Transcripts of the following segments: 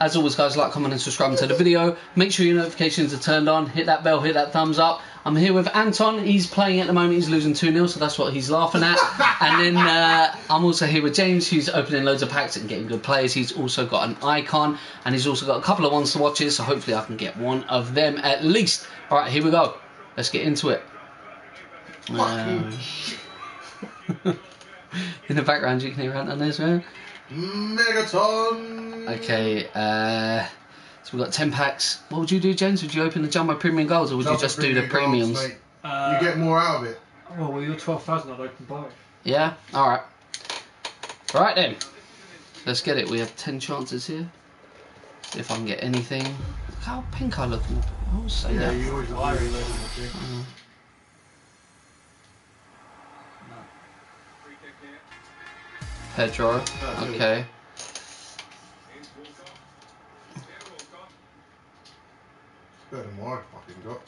As always, guys, like, comment, and subscribe to the video. Make sure your notifications are turned on. Hit that bell, hit that thumbs up. I'm here with Anton. He's playing at the moment. He's losing 2 0, so that's what he's laughing at. and then uh, I'm also here with James, who's opening loads of packs and getting good players. He's also got an icon, and he's also got a couple of ones to watches, so hopefully I can get one of them at least. All right, here we go. Let's get into it. Um, in the background, you can hear Anton as well. Megaton. Okay, uh, so we've got 10 packs. What would you do, James? Would you open the Jumbo Premium Golds or would you just do the Premium premiums? Golds. Uh, you get more out of it. Oh, well, you're 12,000, I'd open both. Yeah? Alright. Alright then. Let's get it. We have 10 chances here. See if I can get anything. Look how pink I look. I always say Yeah, that. you always I Pedro. Okay. Better than what I fucking got.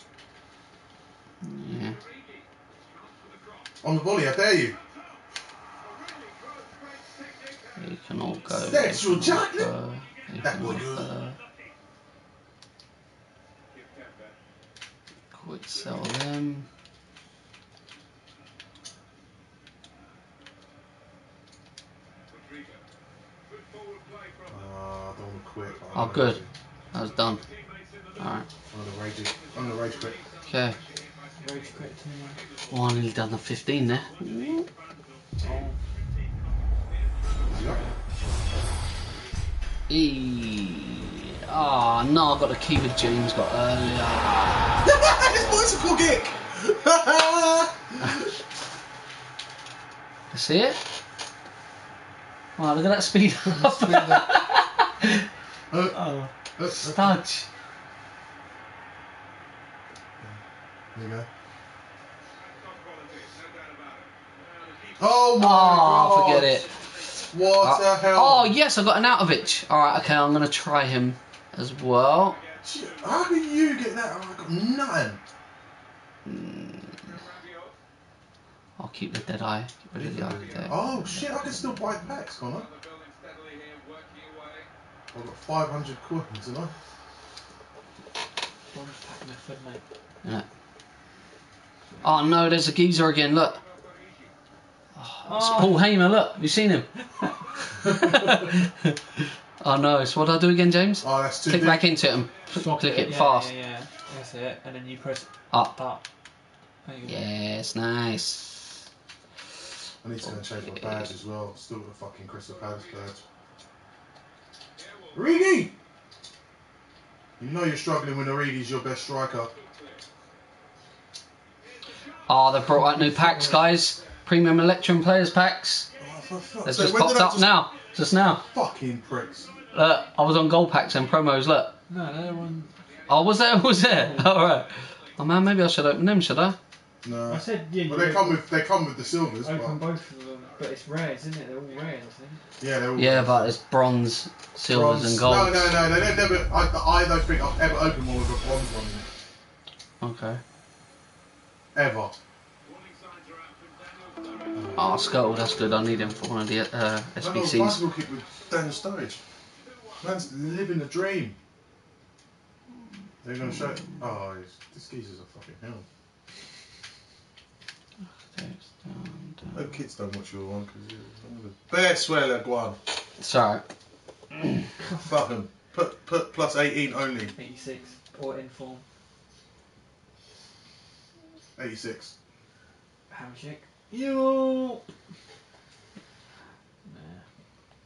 Yeah. On the volley, I dare you. You can all go. That's You your can all chocolate. go. That was all Quick sell them. I don't want to quit. I'm Oh, good. rage- That was done. Alright. I'm gonna rage. I'm gonna rage quit. Okay. Rage quit. Oh, I nearly done the 15 there. Oh. E. Oh, no, I got the key with James got earlier. His bicycle kick. See it? Wow, look at that speed up. Uh, Oh. uh, uh, There you go. Oh my Oh, god. forget it. What the hell? Oh, yes, I got an Outovich. Alright, okay, I'm going to try him as well. How did you get that? I got nothing. Mm. I'll keep the dead eye. Get rid of the architect. Oh shit, I can still buy packs, I? I've got 500 coins, and I. One pack method, mate. Yeah. Oh no, there's a geezer again, look. Oh, it's Oh. Paul Hamer, look. Have you seen him? oh no, so what do I do again, James? Oh, that's too Click deep. back into it and click it yeah, fast. Yeah, yeah, that's it. And then you press Up. up. There you go. Yes, nice. I need to go and change my badge as well. Still got the fucking Crystal Palace badge. Origi! You know you're struggling when Origi's your best striker. Ah, oh, they've brought out new packs, guys. Premium Electrum Players packs. Oh, for They've just popped did I up now. Just now. Fucking pricks. Look, I was on gold packs and promos, look. No, no one. Oh, was there? Was there? Alright. Oh man, maybe I should open them, should I? No. I said, yeah, Well, they come with they come with the silvers, open but both of them, but it's rares, isn't it? They're all rares, I think. yeah, they're all Yeah, but it's bronze, silvers, bronze. and golds. No, no, no, they don't never. I, I don't think I've ever opened one with a bronze one. in Okay. it. Ever. Oh, Skrtel, that's good. I need him for one of the uh, I got a SBCs. bicycle kick with Daniel Sturridge. Man's living the dream. They're gonna show. Oh, he's- this geezer's a fucking hell. No kids don't watch your one because you're the best swear go on. Sorry. Fuck 'em. Put put plus eighteen only. 86, or inform. Eighty six. Handshake. You. Nah.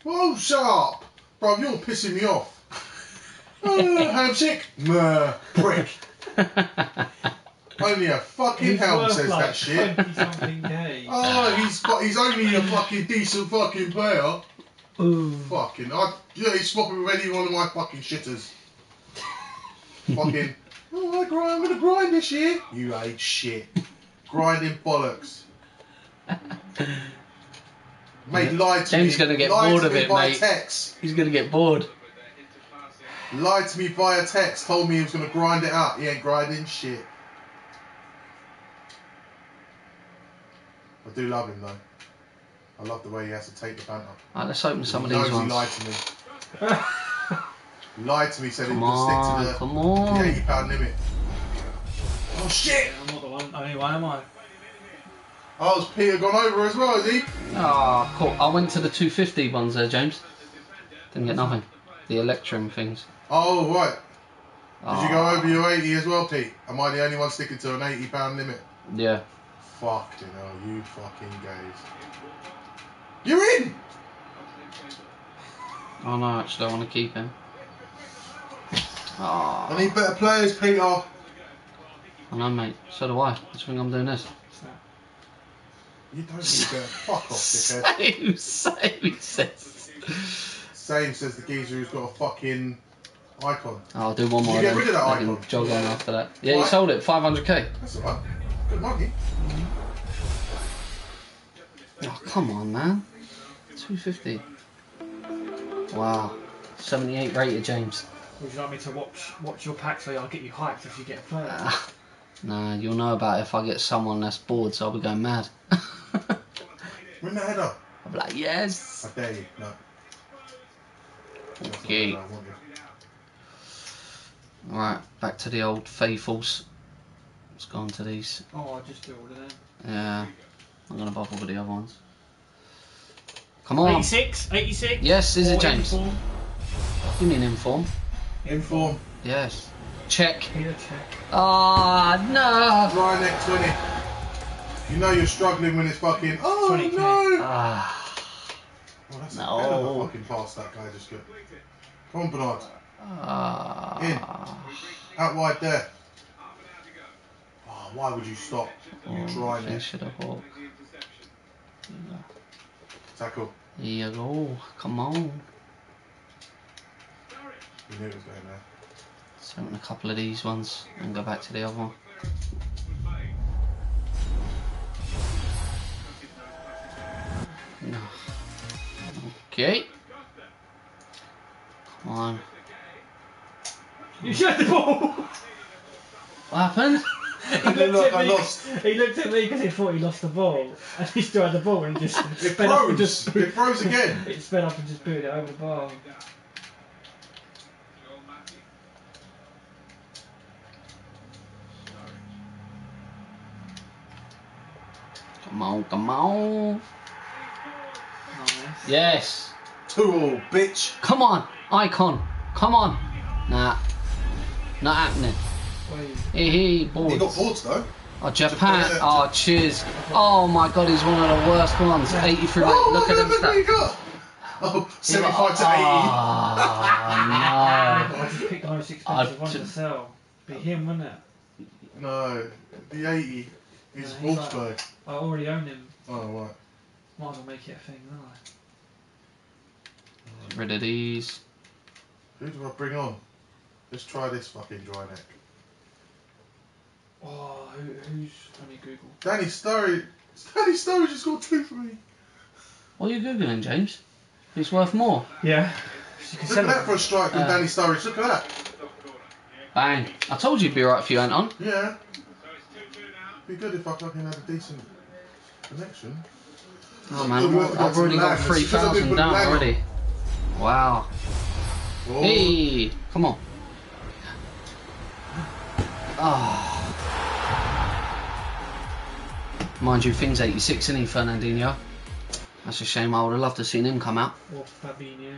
Whoa, shut up, bro! You're pissing me off. Uh, handshake? Nah, prick. Only a fucking He's hound says like that shit. 20 something K. Oh, he's got, he's only a fucking decent fucking player. Ooh. Fucking, I yeah, he's swapping with any one of my fucking shitters. fucking, oh, I grind, I'm gonna grind this year. You ain't shit. Grinding bollocks. Mate, lied to James me. gonna get lied bored to of me it, by mate. text. He's gonna get bored. Lied to me via text. Told me he was gonna grind it out. He ain't grinding shit. I do love him though. I love the way he has to take the banter. Alright, let's open some of these knows ones. he lied to me. Lied to me, said he Come was going to on, stick to come the, on. the 80 pound limit. Oh shit! I'm not the one. Only one am I? Oh, has Peter gone over as well, is he? Ah, cool. I went to the 250 ones there, James. Didn't get nothing. The Electrum things. Oh, right. Did you go Ah, over your 80 as well, Pete? Am I the only one sticking to an 80 pound limit? Yeah. Fucking hell, you fucking guys. You're in! Oh no, I actually, I want to keep him. I need better players, Peter. I know, mate. So do I. Just think I'm doing this. You don't need better. Fuck off, dickhead. Same, same, says. Same says the geezer who's got a fucking icon. I'll do one more. you get then. rid of that icon? jog on after that. Yeah, Why? he sold it, 500k. That's alright. Good. Oh, come on, man. 250. Wow. 78 rated, James. would you like me to watch watch your pack so I'll get you hyped if you get a player? Ah, nah, you'll know about it if I get someone that's bored, so I'll be going mad. Win the header. I'll be like, yes. I dare you. No. Okay. what I want you. Alright, back to the old faithfuls. Let's go on to these. Oh, I just do all of them. Yeah, I'm gonna bother with the other ones. Come on. 86, 86. Yes, is it James? inform. You mean inform? Inform. Yes. Check. Here, check. Ah, no. Ryan next 20. You know you're struggling when it's fucking. Oh 20K. no! Ah. Oh, that's No. a hell of a fucking pass that guy just got. Come on, Bernard. Ah. In. Out wide there. Why would you stop? You Oh, try they it. should have walked. Tackle. Here you go. Come on. You knew it was going there. So open a couple of these ones and go back to the other one. No. Okay. Come on. You shot the ball! What happened? He, looked looked like at I me, lost. he looked at me because he thought he lost the ball. And he tried the ball and just It sped up and froze. just It froze again. It sped up and just booted it over the bar. Come on, come on. Nice. Yes. Two all, bitch. Come on. Icon. Come on. Nah. Not happening. Wait. Hey, hey, He boards. got boards though. Oh, Japan. Japan. Oh, cheers. Oh my god, he's one of the worst ones. 83. Oh, Look at him. look what he Oh, 75 to 80. Oh, I just picked the most I'd expensive one to sell. Be him, wouldn't it? No, the 80 is Yeah, he's Wolfsburg. I already own him. Oh, right. Might as well make it a thing, don't I? no. Rid of these. Who do I bring on? Let's try this fucking dry neck. Oh, who, who's. Let me Google. Danny Sturridge. Danny Sturridge just got two for me. What are you googling, James? It's worth more. Yeah. You can Look sell at that for a strike from Uh, Danny Sturridge. Look at that. Bang. I told you it'd be right for you, Anton. Yeah. Be good if I fucking had a decent connection. Oh man, Good work I've already got Milan. It's because I 3,000 down Milan already. Wow. Oh, Hey, come on. Ah. Mind you, thing's 86, isn't he, Fernandinho? That's a shame. I would have loved to have seen him come out. Or Fabinho.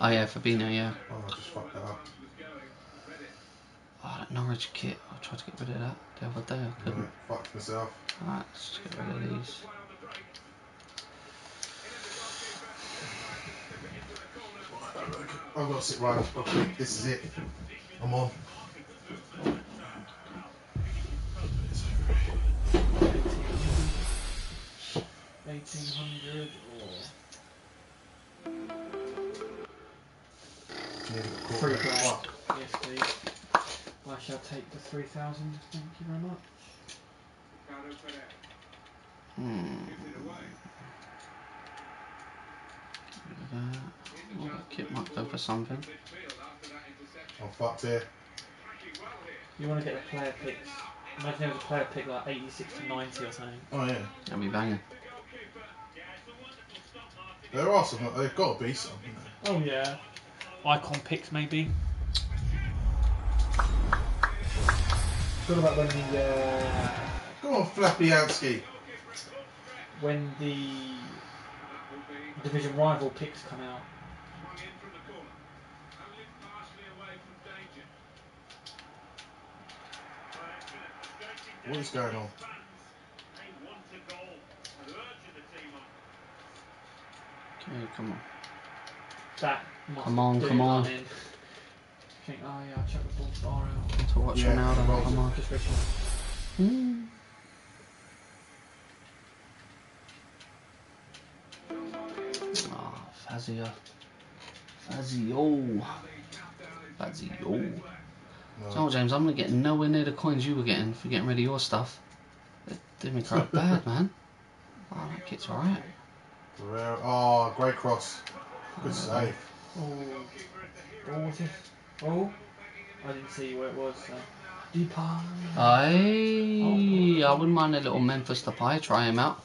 Oh yeah, Fabinho, yeah. Oh, I just fucked that up. Oh, that Norwich kit. I tried to get rid of that the other day. I couldn't. Right, fucked myself. Alright, let's just get rid of these. I've got to sit right. This is it. I'm on. 1800 or. Nearly got caught Free there. play. Fuck. Yes, please. I shall take the 3000. Thank you very much. Hmm. Rid of that. Oh, that kit might go for something. I'm fucked here. You want to get the player picks. Imagine there was a player pick like 86 to 90 or something. Oh yeah. That'll be banging. There are some. They've got to be some. Oh yeah. Icon picks maybe. What about when the uh, Go on, Flappyansky. when the division rival picks come out? What is going on? Okay, come on. That must Come on, do come on. nothing. Think, oh yeah, I'll check the ball far out. To watch Yeah, Ronaldo, well, come on. Just Richard. Hmm. Ah, Fazio. Fazio. Fazio. No. So, James, I'm gonna get nowhere near the coins you were getting for getting rid of your stuff. It did me quite bad, man. Oh, that kit's alright. Guerrero- Oh, great cross. Good save. Oh, what was it? Oh, I didn't see where it was. So. Depay. I, oh. I wouldn't mind a little Memphis Depay. Try him out.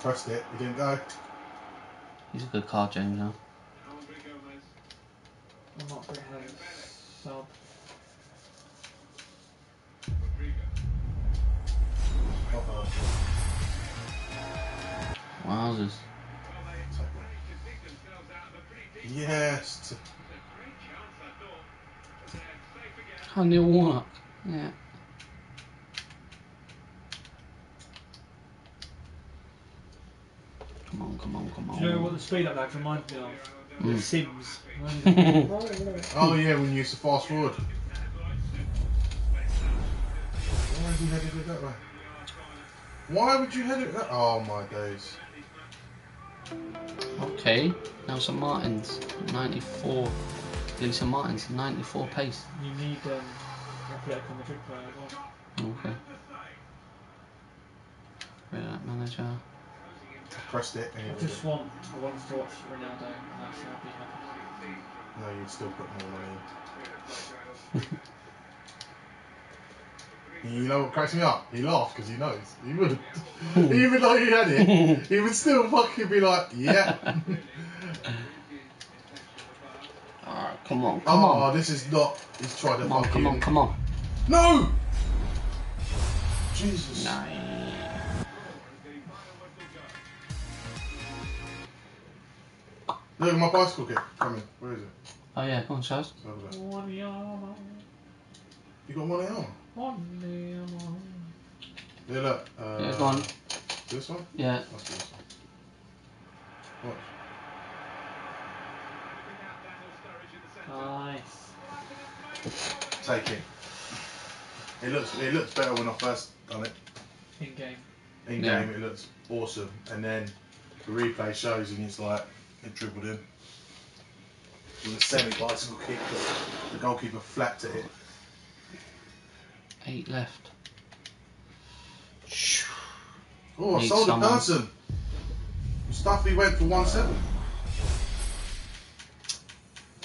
Pressed it. He didn't go. He's a good card, James. Now. I'm not very happy. Wowzers. Yes. Oh, Neil Warnock. Yeah. Come on, come on, come on. Do you know what the speed up lag reminds me of? Mm. Sims. Oh yeah, when you used to fast forward. Why did you head it that way? Why would you head it that? Oh my days. Okay, Gelson Martins, 94. Lisa Martins, 94 pace. You need um, Atletico Madrid player as well. Okay. Read manager. Pressed it and I it just want, I want to watch Ronaldo and that's I'll be happy. No, you'd still put more money in. You know what cracks me up? He laughed because he knows. He would. Even though he had it, he would still fucking be like, yeah. Alright, come on, come oh, on. this is not. He's tried to Come on, fucking. come on, come on. No! Jesus. Nah. Look at my bicycle kit coming. Where is it? Oh yeah, come on, Chaz. Let's have a look. Wanyama, You got one on? Wanyama. Yeah, look. Uh, There's one. This one? Yeah. Must be this one. What? Nice. Take it. It looks it looks better when I first done it. In game. In Yeah. game it looks awesome and then the replay shows and it's like it dribbled in. With a semi bicycle kick the- the goalkeeper flapped at it. Eight left. Oh, I Need sold someone. a person. Stuffy went for one seven.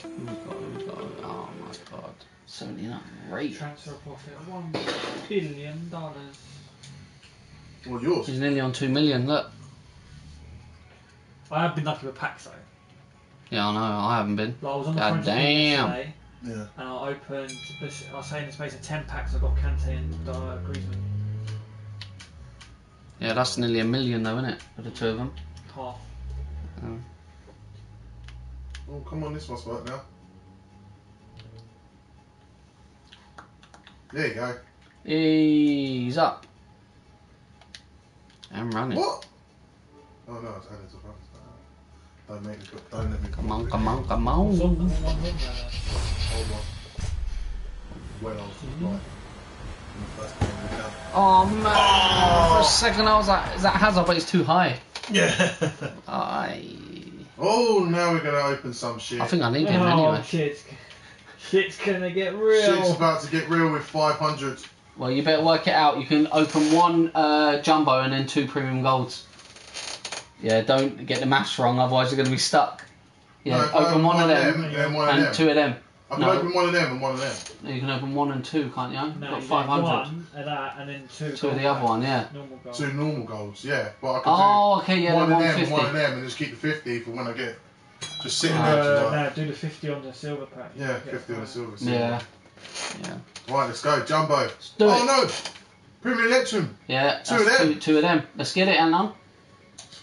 Who we got? Who we got? Oh my god. 79 rate. Transfer profit one billion dollars. Well yours. He's nearly on 2 million, look. I have been lucky with packs though. Yeah, I know, I haven't been. Like, I was on the God phone damn. yesterday Yeah. and I opened. this- I say in the space of ten packs, I got Kante and uh, Griezmann Yeah, that's nearly a million though, isn't it? For the two of them. half. Oh come on, this must work now. There you go. He's up. And running. What? Oh no, it's added to front. Don't make me go. Don't let me. Come on, come on, come on on. the one hit there? Hold on. Well, I was right. In the first game we done. Oh man. For a second I was like, is that Hazard? But it's too high. Yeah. I. oh, now we're gonna open some shit. I think I need him oh, anyway. shit's, shit's gonna get real. Shit's about to get real with 500. Well, you better work it out. You can open one uh, jumbo and then two premium golds. Yeah, don't get the maths wrong, otherwise you're going to be stuck. Yeah, No, open um, one, of them, then one of and them. two of them. I can No. open one of them and one of them. You can open one and two, can't you? No, You've got you get 500. one of that and then two. Two of the gold other one, yeah. Normal gold. Two normal golds, yeah. But I can Oh, okay, yeah, one then of them and one of them and just keep the 50 for when I get just sitting Uh, there. just like, no, do the 50 on the silver pack. yeah, 50 on the five. silver. Yeah. Yeah. Right, let's go. Jumbo. do oh it. no! Premier Electrum. Yeah, Two of them. Two, two of them. Let's get it, Anton.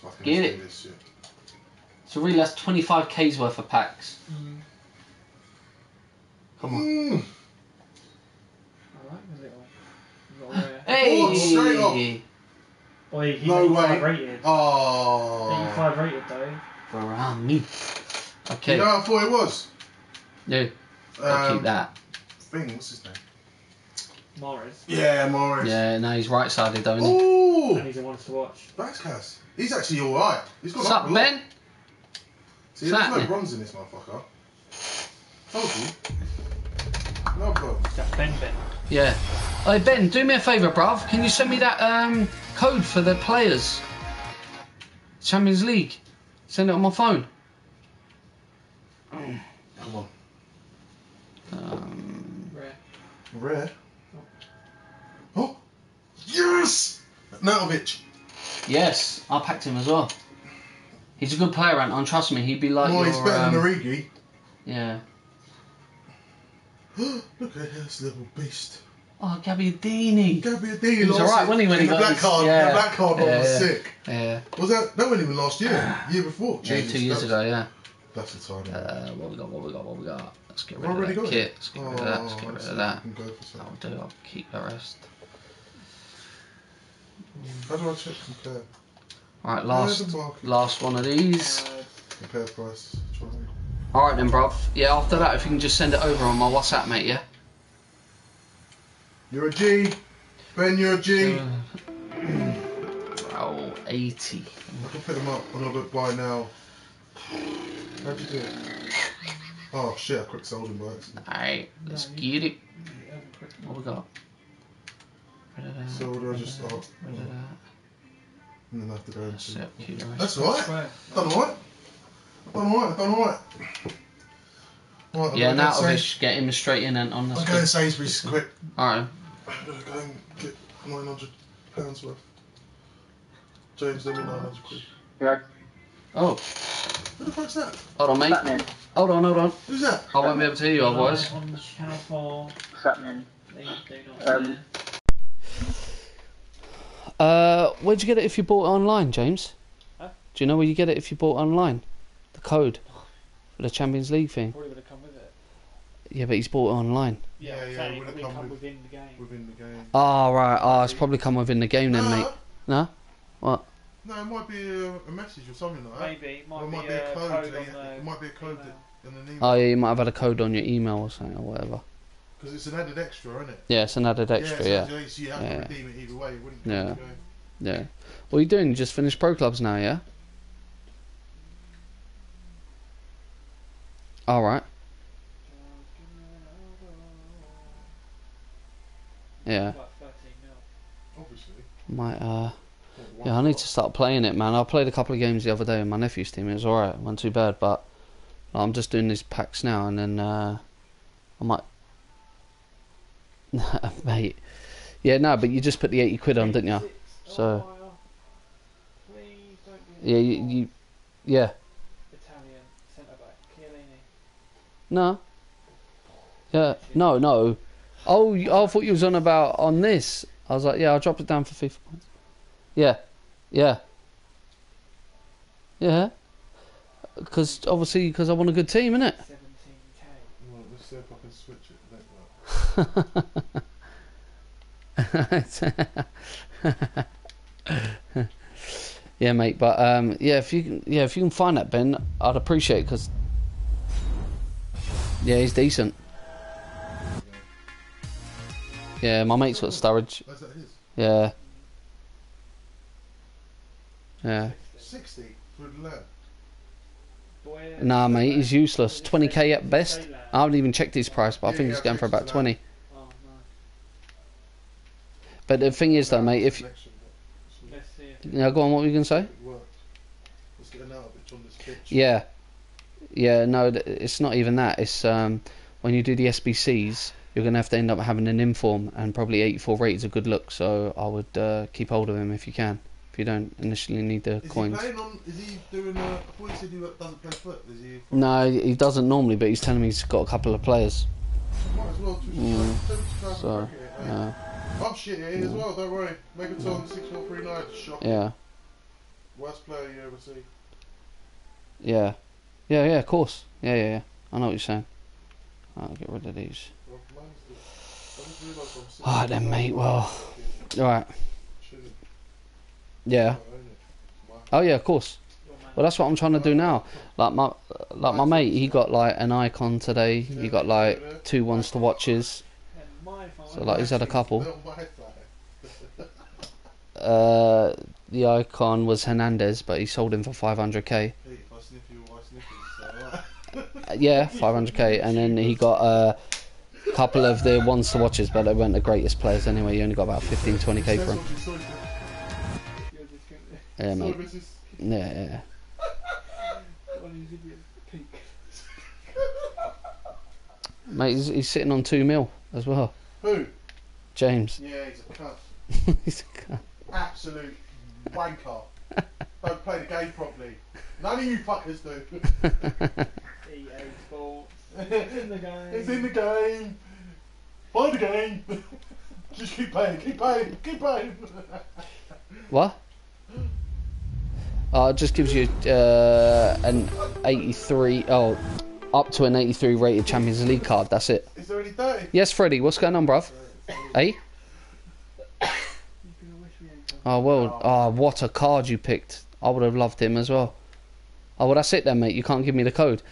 Let's fucking Get it. This shit. So really, that's 25k's worth of packs. Mm. Come on. Mm. I like the little. little rare. Hey! Oh, straight off. Oi, he's No 85 way. rated. Oh. 85 rated though. Around me. Okay. You know what I thought it was? No, I'll Um, keep that. Thing, what's his name? Morris. Yeah, Morris. Yeah, no, he's right sided, don't he? Ooh! And he's a ones to watch. Vasquez. He's actually alright. He's got What's up up, a lot. Ben? See, there's no Exactly. bronze in this motherfucker. Told you. No bronze. Is that Ben Ben? Yeah. Hey, Ben, do me a favour, bruv. Can you send me that um, code for the players? Champions League. Send it on my phone. Come on. Um, Rare. Rare. Oh! Yes! Arnautovic. yes, I packed him as well. He's a good player, Anton. Trust me, he'd be like oh, your. he's better um, than Origi. Yeah. Look at this little beast. Oh, Gabbiadini. Gabbiadini He was alright, wasn't he, when he got black his- card? yeah. The black card Yeah, was yeah. sick. Yeah. Was that? That wasn't even last year. Year before. Yeah, Jesus, two years ago, yeah. That's the time. Uh, what we got, what we got, what we got. Let's get I've rid of that kit. it. Let's get rid of that. Let's get rid of that. if we can go for some. That'll do. I'll keep the rest. How do I check compare? Alright, last last one of these. Compare price. Alright then, bruv. Yeah, after that, if you can just send it over on my WhatsApp, mate, yeah? You're a G. Ben, you're a G. Uh, oh, 80. I can pick them up and I'll look buy now. How'd you do it? Oh shit, I quick sold him by accident. Alright, let's get it. What we got? Rid of that, So what do I just that, start? Rid of that. And then I have to go into. Set, keep the rest. That's alright. Square. Done alright. Done alright. Done alright. Right, Yeah, I'm now going to Vish, get him straight in and on the I'm going to Sainsbury's quick. Alright. I'm going to go and get £900 pounds worth. James, let me 900 quid. Oh, Who the fuck's that? hold on, mate. Batman. Hold on, hold on. Who's that? I won't be able to hear you otherwise. On channel 4, Batman. they do. Um, Uh, where'd you get it if you bought it online, James? Huh? Do you know where you get it if you bought it online? The code for the Champions League thing. Probably would have come with it. Yeah, but he's bought it online. Yeah, Yeah, I'm yeah, saying it it would have probably come come with- within the game. Within the game. Oh, right. Oh, it's probably come within the game then, mate. No? What? No, it might be a, a message or something like that. Maybe, it might, it might be, be a a code. code, that on the it might be a code that, in an email. Oh, yeah, you might have had a code on your email or something or whatever. Because it's an added extra, isn't it? Yeah, it's an added extra, yeah. yeah. So, so you have Yeah. to redeem it either way. Wouldn't Yeah. the game. Yeah. What are you doing? You just finished pro clubs now, yeah? All right. Yeah. About 13 mil. Obviously. Might uh. Yeah, I need to start playing it, man. I played a couple of games the other day with my nephew's team. It was alright, wasn't too bad, but I'm just doing these packs now, and then uh, I might, mate. Yeah, no, but you just put the eighty quid on, didn't you? So- Oh, Yeah, you, you yeah, Italian centre back. Chiellini. no, yeah, no, no. Oh, you- oh, I thought you was on about on this. I was like, yeah, I'll drop it down for FIFA points. Yeah, yeah, yeah. Because obviously, because I want a good team, innit? 17k. Well, let's see if I can switch it. Like that. yeah, mate. But um, yeah, if you can, yeah, if you can find that Ben, I'd appreciate it because yeah, he's decent. Yeah, my mate's got. Is his? Yeah, yeah. 60 for Nah, mate, he's useless. 20k at best. I haven't even checked his price, but I think he's going for about 20. Oh. But the thing is, though, mate, if yeah, go on. What were you say? On this pitch. Yeah, yeah. No, it's not even that. It's um, when you do the SBCs, you're gonna have to end up having an inform, and probably 84 rate is a good look. So I would uh, keep hold of him if you can. You don't initially need the Is coins. he on? Is he doing? A, I thought he said he doesn't play foot. Is he? No, he doesn't normally, but he's telling me he's got a couple of players. Might as well Mm. So, yeah, I'm shit here as well. Don't worry. Megaton six four three nine. Shocking. yeah, Worst player you ever see. yeah, yeah, yeah. Of course. Yeah, yeah, yeah. I know what you're saying. I'll get rid of these. Well, mine's the- I just realised I'm sitting Alright then, mate. Well, alright. Yeah. Oh yeah, of course. Well, that's what I'm trying to do now. Like my, like my mate, he got like an icon today. He got like two ones to watches. So like he's had a couple. Uh, the icon was Hernandez, but he sold him for 500k. Hey, if I sniff you, I sniff you. So, alright. Uh, yeah, 500k, and then he got a couple of the ones to watches, but they weren't the greatest players anyway. He only got about 15, 20k for him. Yeah, mate. Mrs. Yeah, yeah. One of eh, eh. these idiots peek. Mate, he's, he's sitting on two mil as well. Who? James. Yeah, he's a cunt. he's a cunt. Absolute wanker. Don't play the game properly. None of you fuckers do. EA Sports. It's in the game. It's in the game. Play the game. Just keep playing, keep playing, keep playing. What? Uh, it just gives you uh, an 83, oh, up to an 83 rated Champions League card. That's it. Is there any dirty? Yes, Freddie, what's going on, bruv? You're gonna wish we ain't done. Oh, well, oh, what a card you picked. I would have loved him as well. Oh, well, that's it then, mate. You can't give me the code.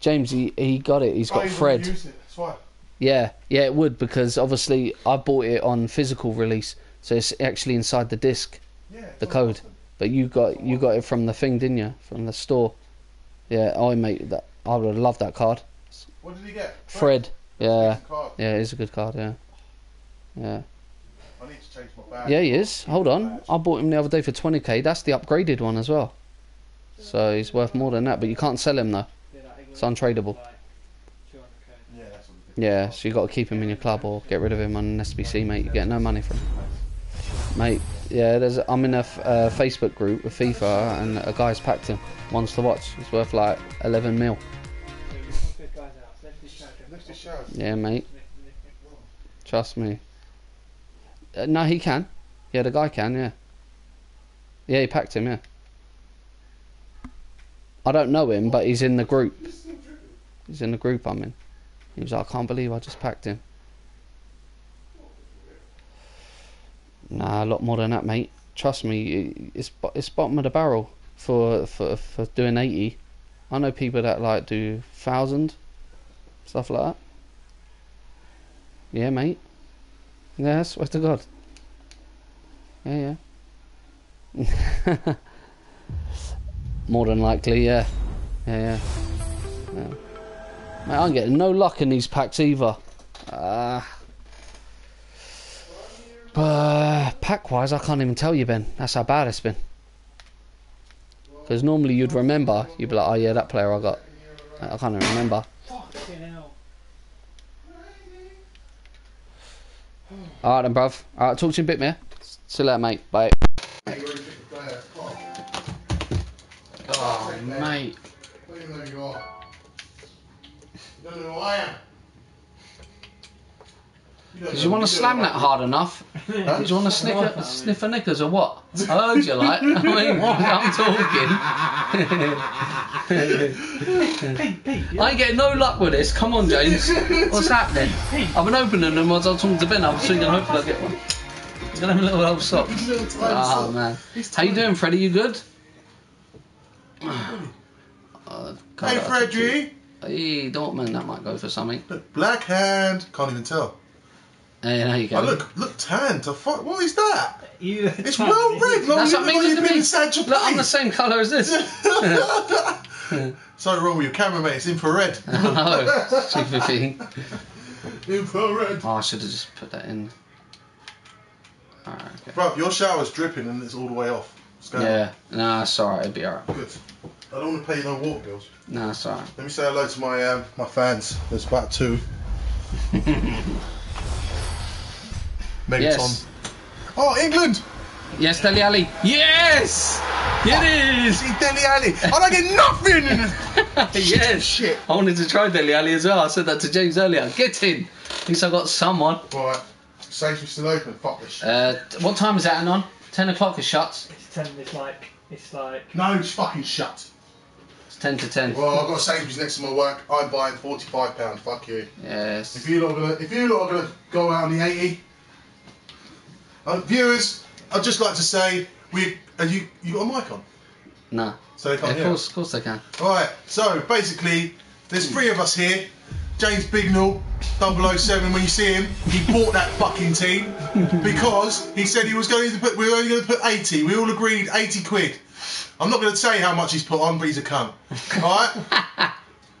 James, he, he got it. He's got wouldn't Fred. It. That's why. Yeah, yeah, it would because obviously I bought it on physical release, so it's actually inside the disc. Yeah. The code. awesome. But you got you got it from the thing, didn't you? From the store. Yeah, I mate, that I would have loved that card. What did he get? Fred. Yeah, yeah, it's a good card. Yeah, yeah, I need to change my bag. yeah. He is. Hold on, I bought him the other day for twenty k. That's the upgraded one as well. So he's worth more than that, but you can't sell him though. Yeah, that England It's untradeable. Yeah, that's what it is. Yeah, so you got to keep him in your club or get rid of him on an SBC, mate. You get no money from him, mate. Yeah, there's. I'm in a uh, Facebook group with FIFA, and a guy's packed him. Wants to watch. It's worth like 11 mil. Yeah, mate. Trust me. Uh, no, he can. Yeah, the guy can. Yeah. Yeah, he packed him. Yeah. I don't know him, but he's in the group. He's in the group I'm in. He was like, I can't believe I just packed him. Nah, a lot more than that, mate. Trust me, it's it's bottom of the barrel for for for doing eighty. I know people that like do thousand stuff like that. Yeah, mate. Yeah, I swear to God. Yeah, yeah. More than likely, yeah. Yeah, yeah. yeah. Mate, I'm getting no luck in these packs either. Uh, but pack wise, I can't even tell you, Ben. That's how bad it's been. Because normally you'd remember, you'd be like, oh yeah, that player I got. I can't even remember. Alright then, bruv. Alright, talk to you in a bit, man. See you later, mate. Bye. Hey, you're a different player. Come on. Oh, mate. I don't know who you are. You don't know who I am. Don't Did you want to slam that hard enough? Did you want to sniff a, sniff a knickers or what? I heard you like. I mean, I'm talking. Pete, Pete. I ain't getting no luck with this. Come on, James. What's happening? I've been opening them as I was talking to Ben. I was thinking, hopefully I'll get one. I'm gonna have a little old sock. Little tiny Oh man, how you doing, Freddie? You good? Oh, God, Hey, I- Freddy. Hey, Dortmund, that might go for something. Look, black hand. Can't even tell. Hey, there you go. Oh, look, look, tan to fuck. What is that? You, It's well red. Like, That's you what I look mean. Look you've at been me. in Sancho Look, I'm the same colour as this. Something wrong with your camera, mate. It's infrared. I know. Stupid thing. infrared. Oh, I should have just put that in. Alright, okay. Bruv, your shower's dripping and it's all the way off. What's going? Yeah, nah, it's alright, it'll be alright. Good. I don't want to pay no water bills. Nah, it's alright. Let me say hello to my um, my fans. There's about two. Maybe Yes. Tom. Oh, England! yes, Dele Alli. Yes! It is! See Dele Alli. And I get nothing! yes! Shit. I wanted to try Dele Alli as well. I said that to James earlier. Get in! At least I got someone. Right. Sainsbury's still open. Fuck this shit. Uh, what time is that, Anon? 10 o'clock it shut. It's ten. It's like it's like no, it's fucking shut. It's 10 to 10. Well, I've got Sainsbury's next to my work. I'm buying £45. Fuck you. Yes. If you lot are gonna, if you lot are gonna go out on the 80, uh, viewers, I'd just like to say, we, are you, you got a mic on, Nah. so they can't of hear. course, of course they can. All right. So basically, there's three of us here. James Bignell, 007. When you see him, he bought that fucking team because he said he was going to put. We were only going to put 80. We all agreed 80 quid. I'm not going to say how much he's put on, but he's a cunt. All right.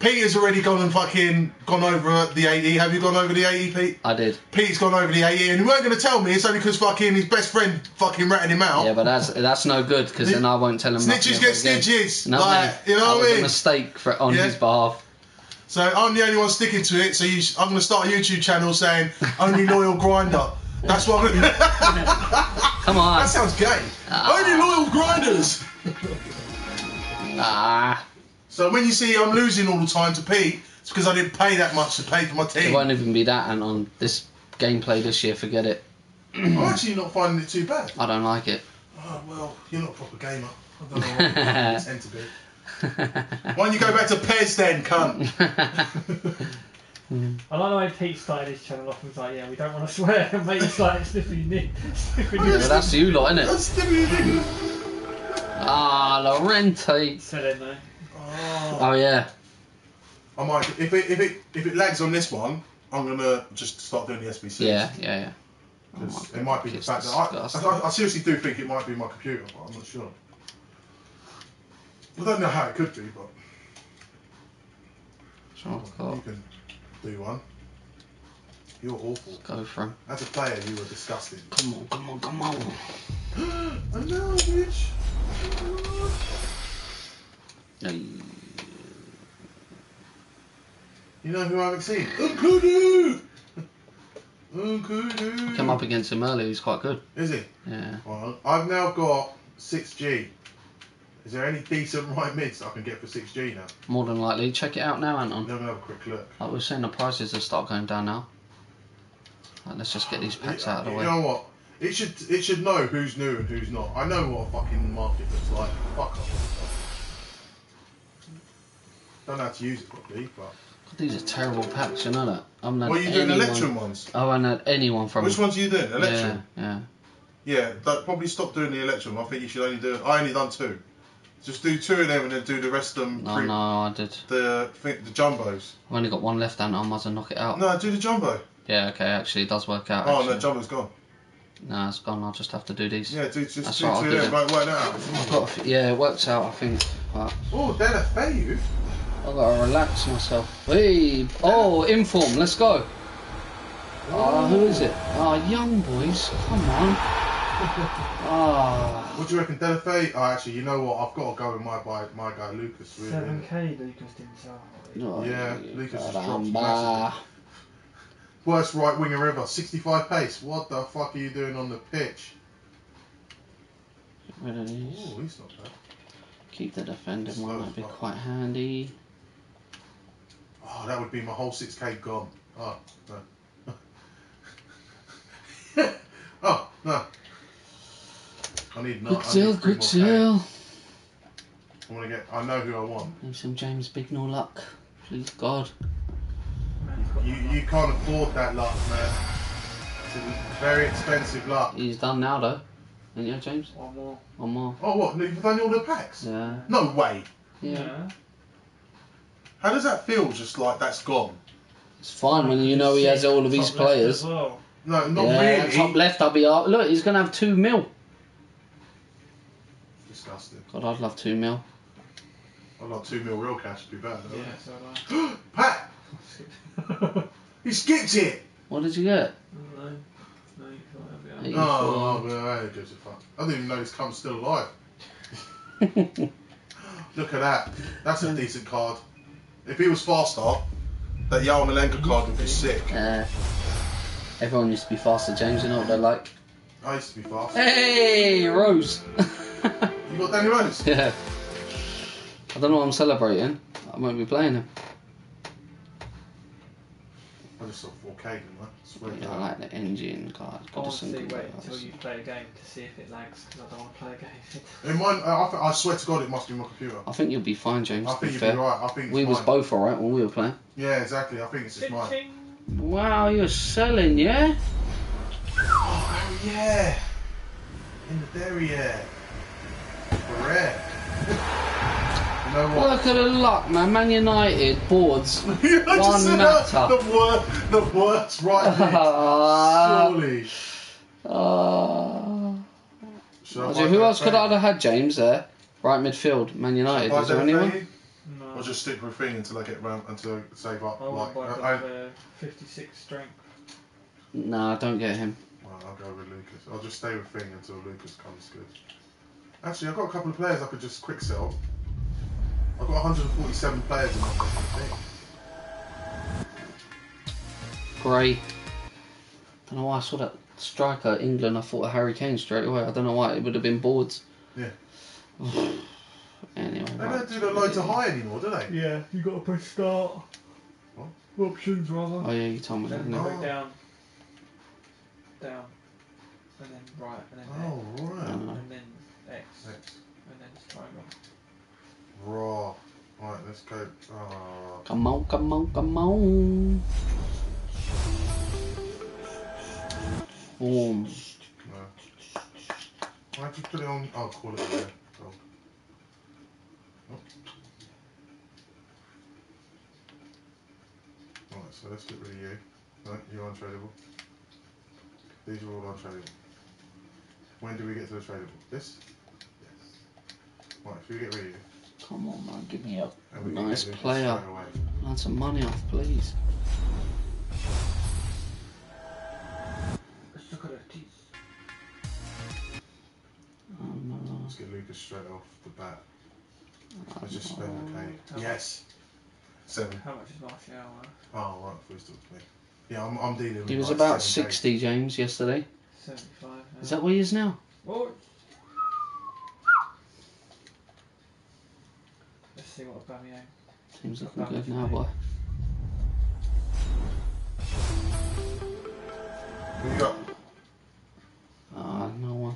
Peter's already gone and fucking gone over the 80. Have you gone over the 80, Pete? I did. Pete's gone over the 80, and he weren't going to tell me. It's only because fucking his best friend fucking ratted him out. Yeah, but that's that's no good because then I won't tell him. Snitches get stitches. No, like, you know that what was I a mean? mistake for on Yeah. his behalf. So I'm the only one sticking to it. So you, I'm going to start a YouTube channel saying only loyal grinder. That's what I'm. Come on. that sounds gay. Ah. Only loyal grinders. Ah, So when you see I'm losing all the time to Pete, it's because I didn't pay that much to pay for my team. it won't even be that, and on this gameplay this year, forget it. I'm actually not finding it too bad. I don't like it. Oh well, you're not a proper gamer. I don't know what you fucking tend to be. Why don't you go back to PES then, cunt? I like the way Pete started his channel off. He was like, "Yeah, we don't want to swear." And mate, it's like sniffing your sniffing yeah, that's you lot, innit? That's ridiculous. Ah, Laurenti. Selling though. Oh. Oh yeah. I might if it if it if it lags on this one, I'm gonna just start doing the SBC. Yeah, yeah, yeah. Oh 'Cause my it might be the it's fact that I. I, I seriously do think it might be my computer, but I'm not sure. I don't know how it could be, but Oh, you God. can do one. You're awful. Go for him. As a player, you were disgusting. Come on, come on, come on. I know, bitch. Hey. You know who I haven't seen? Nkoudou! Nkoudou! Came up against him earlier, he's quite good. Is he? Yeah. Well, I've now got 6G. Is there any decent right mids I can get for 6G now? More than likely. Check it out now, Anton. gonna have a quick look. Like we're saying, the prices have started going down now. Like, let's just get these packs out of the you way. You know what? It should it should know who's new and who's not. I know what a fucking market looks like. Fuck off. Don't know how to use it properly, but. These are terrible packs, you know that? I haven't had What are you doing? Electrum ones. Oh, I haven't had anyone from Which ones are you doing? Electrum. Yeah, yeah. Yeah, like, probably stop doing the Electrum. I think you should only do. I only done two. Just do two of them and then do the rest of them. No, pre- no, I did. The thi- the jumbos. I've only got one left, and I might as well knock it out. No, do the jumbo. Yeah, okay, actually, it does work out. Oh actually. no, jumbo's gone. No, it's gone. I'll just have to do these. Yeah, do just That's do two of them. that. Right, work that out. I've got a yeah, it works out, I think. But Oh, Della Fayu. I've got to relax myself. Hey, oh, inform, let's go. Oh, who is it? Oh, young boys, come on. Ah, What do you reckon, Deulofeu? Oh, ah, actually, you know what? I've got to go with my guy, my guy Lucas. Really. Seven K Lucas didn't sell. oh, Yeah, Lucas has dropped caramba. massively. Worst right winger ever. 65 pace. What the fuck are you doing on the pitch? Get rid of these. Oh, he's not bad. Keep the defending Slow one, that'd be quite handy. Oh, that would be my whole 6k gone. Oh, no. oh, no. I need not. Good deal, good deal. I want to get. I know who I want. Need some James Bignall luck. Please, God. Man, he's got You you can't afford that luck, man. It's a very expensive luck. He's done now, though. Ain't you, James? One more. One more. Oh, what? You've done all the packs? Yeah. No way. Yeah. How does that feel? Just like that's gone. It's fine when you know he has all of his Top left players. As well. No, not yeah, really. top left, I'll be up. Look, he's gonna have two mil. Disgusting. God, I'd love two mil. I like two mil real cash would be better. Yeah, so Pat, do I. he skipped it. What did you get? no, no, you can't have it. Oh, well, I don't give a fuck. I didn't even know this cunt's still alive. Look at that. That's a decent card. If he was faster, that Yarmolenko card would be sick. Uh, everyone used to be faster, James. You know what they're like. I used to be fast. Hey, Rose. You got Danny Rose? yeah. I don't know what I'm celebrating. I won't be playing him. I just saw 4K, didn't I? Swear to Yeah, I like the engine card. I Got want a to see, wait until you play a game to see if it lags because I don't want to play a game. In mine, I, I, I swear to God, it must be my computer. I think you'll be fine, James. I think you'd fair. be right. I think We mine. was both alright when we were playing. Yeah, exactly. I think it's just mine. Wow, you're selling, yeah? Oh, yeah. In the derriere. Correct. you know what? Look at the luck, man. Man United boards. I just One said matter. The worst, the worst right here. Ah. Surely. Uh, Should I I buy do- who Dave else could I Fahey? have had, James, there? Right midfield, Man United. Is there anyone? Fahey? No. Or just stick with thing until I get round until I save up. I like, want to I, buy I, 56 strength. Nah, don't get him. well, I'll go with Lucas. I'll just stay with thing until Lucas comes good. Actually, I've got a couple of players I could just quick sell. I've got 147 players in my fucking team. Gray. Don't know why I saw that striker England. I thought of Harry Kane straight away. I don't know why. It would have been boards. Yeah. anyway. They right. don't do the low to high anymore, do they? Yeah, you got to press start. What? Options rather. Oh yeah, you told me that. Then didn't go oh. down, down, and then right, and then Oh, X, right. Oh. and then X, Next. and then triangle. Raw. Right, let's go. Oh. Come on, come on, come on. Boom. No. Why'd you put it on? Oh, call it there. Oh. Oh. Right, so let's get rid of you. No, you're untradeable. These are all untradeable. When do we get to the tradable? This? Yes. Right, if we get rid of you, Come on, man. Give me a and we can nice player. straight away. Add some money off, please. Let's look at the teeth. Oh. Let's get Lucas straight off the bat. Let's just spend the K. How Yes. Seven. How much is Martial worth? Oh, right, first to me. Yeah, I'm, I'm dealing with He was like about seven K. 60, James, yesterday. 75. now. Is that what he is now? Oh. See what Aubameyang. Seems looking good now, 50. boy. Who you got? Ah, no one.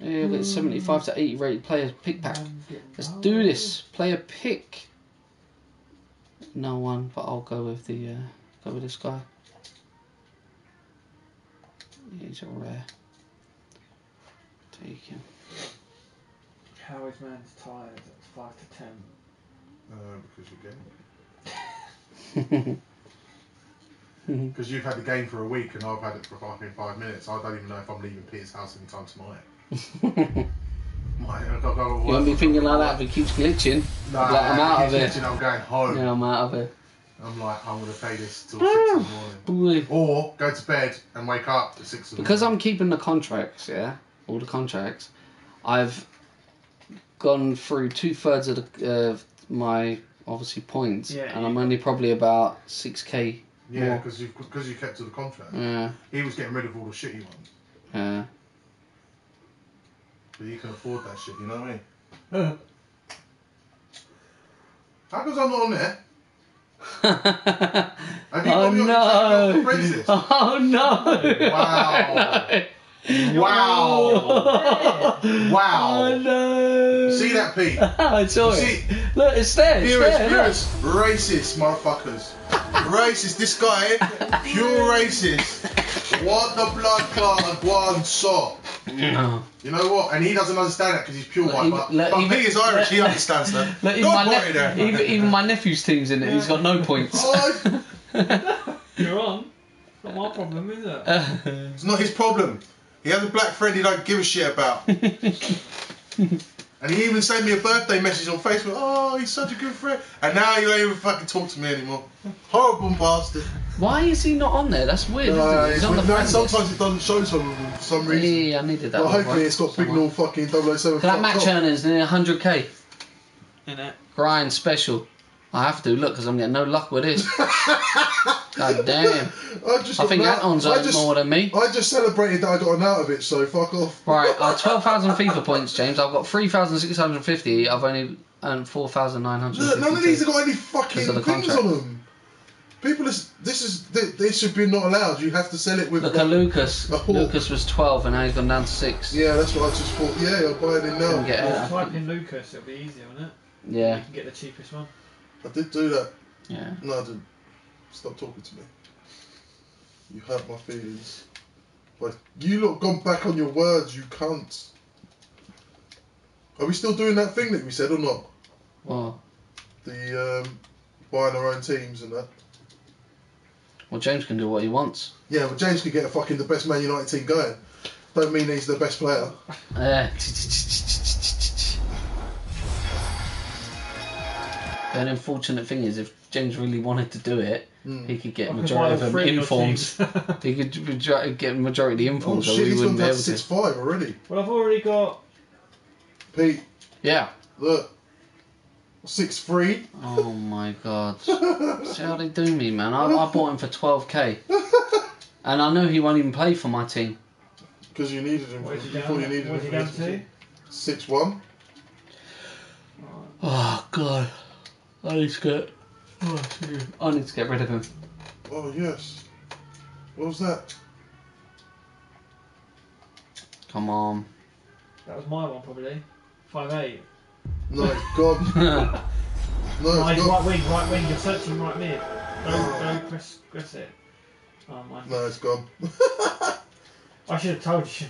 Yeah, look at 75 to 80 rated players pick pack. Let's do this. Player pick. No one, but I'll go with the uh, go with this guy. He's a rare. Take him. How is man's tired at 5 to 10? Uh, because you're getting Because you've had the game for a week and I've had it for fucking five minutes. I don't even know if I'm leaving Peter's house in time tonight. Might- I've got to go to You won't be thinking like that if it keeps glitching. Nah, like, I'm out of keep here. I'm going home. Yeah, I'm out of it. I'm like, I'm going to pay this till six in the morning. Boy. Or go to bed and wake up at six in the Because I'm keeping the contracts, yeah, all the contracts, I've gone through two thirds of the, uh, my obviously points, Yeah, and I'm only probably about six k. Yeah, because you, cause you kept to the contract. Yeah, He was getting rid of all the shitty ones. yeah. But you can afford that shit, you know what I mean? How comes I'm not on there? Have you oh got me on no! your Francis? Oh no! Wow. Wow. Oh Wow. Oh, no! See that, Pete? Oh, I saw You it. see- Look, it's there. It's Purist, there. look. purist, racist, motherfuckers. Racist, this guy, pure racist. What the blood clot one saw. No. You know what? And he doesn't understand that because he's pure Look, white. even- But, look, but even- Pete is Irish, he understands that. Look, even, my nep- there. even, even my nephew's team's in it. He's got no points. Oh, You're on. Not my problem, is it? Uh, it's not his problem. He has a black friend he don't give a shit about. And And he even sent me a birthday message on Facebook. Oh, he's such a good friend. And now he don't even fucking talk to me anymore. Horrible bastard. Why is he not on there? That's weird. No, isn't it? Uh, it's- He's on the no, friend list. sometimes it doesn't show some of them for some reason. Yeah, I needed that. But one, hopefully right? it's got big Someone. no fucking 007 Look at that fucked match up. earners near 100k. In it. Grind special. I have to look because I'm getting no luck with this. God damn. I, just I got think an out- Anton's I earned just, more than me. I just celebrated that I got an out of it, so fuck off. Right, uh, 12,000 FIFA points, James. I've got 3,650. I've only earned 4,950. Look, none of these have got any fucking Because of the things contract. on them. People, is, this is th- this should be not allowed. You have to sell it with. Look at Lucas. Oh. Lucas was 12 and now he's gone down to 6. Yeah, that's what I just thought. Yeah, I'll buy it in now. Get Well, it. type in Lucas, it'll be easier, won't it? Yeah, You can get the cheapest one. I did do that. yeah. No, I didn't. Stop talking to me. You hurt my feelings. But you lot gone back on your words, you cunt. Are we still doing that thing that we said or not? Well, The um, buying our own teams and that. well, James can do what he wants. Yeah, but James could get a fucking the best Man United team going. Don't mean he's the best player. Yeah. The only unfortunate thing is, if James really wanted to do it, Hmm. he could get I a could majority of all them three of your informs. he could major- get majority of the Oh informs, so shit, we he's wouldn't gone be down able to to. six five already. well, I've already got. Pete, Yeah. look, six three. Oh my god. See how they do me, man. I, I bought him for 12k. And I know he won't even play for my team. Because you needed him. What is he You down? thought you needed What is he him. down to? Six one. Oh god. I need to get. Oh. I need to get rid of him. Oh yes. What was that? Come on. That was my one, probably. Five eight. No, it's gone. oh, No, No, it's right wing, right wing. You're searching right mid. Don't, don't press, press it. Oh, my. No, it's gone. I should have told you.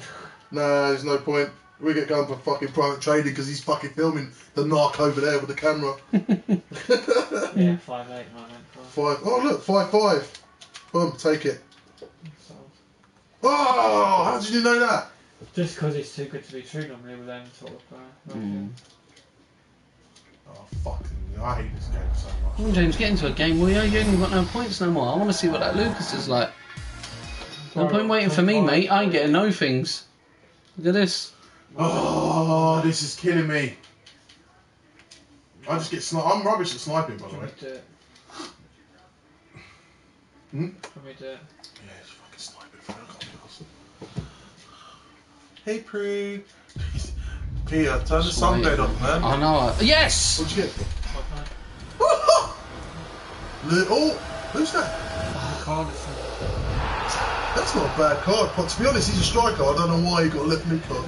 no, there's no point. We get going for fucking private trading because he's fucking filming the narc over there with the camera. yeah, five eight. I went for. five. Oh look, five five. Boom, take it. Oh, how did you know that? just because it's too good to be true normally with them sort of. Uh, Mm. Oh fucking! I hate this game so much. Come on, James, get into a game, will you? You ain't got no points no more. I want to see what that Lucas is like. No point waiting for me, mate. I ain't getting no things. Look at this. Oh, this is killing me. I just get sniped. I'm rubbish at sniping, by the way. do? Hmm? Can we do it? Yeah, it's fucking sniping. I can't be arsed. Hey, Prue. Peter, turn the sunbed off, man. I know. it. Yes! What'd you get? What can Li- oh, who's that? I? Cardiff. That's not a bad card. But to be honest, he's a striker. I don't know why he got a left mid card.